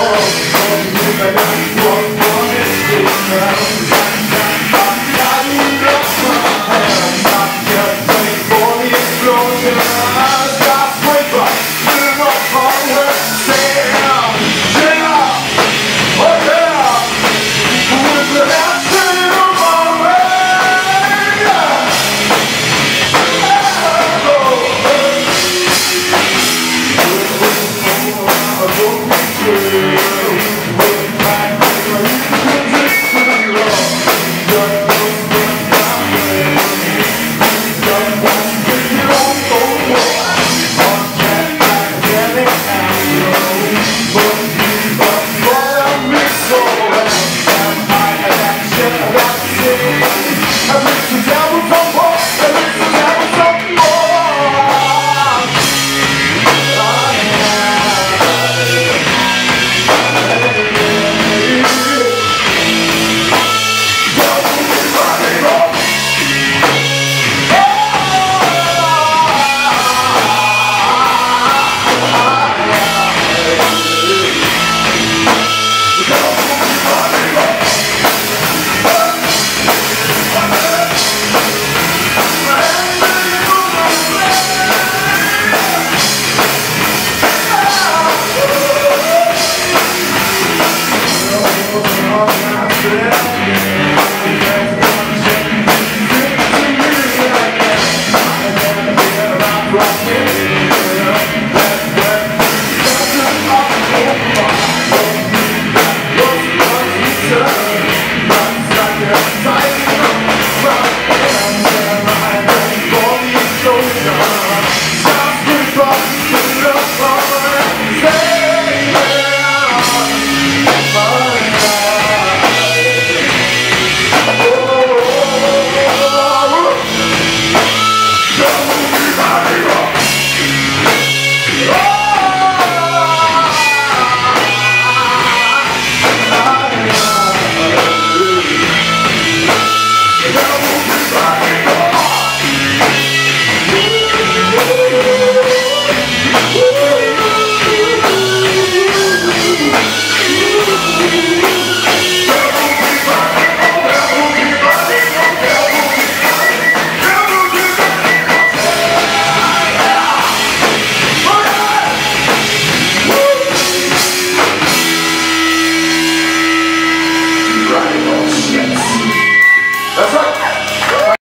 Oh. Rock, rock.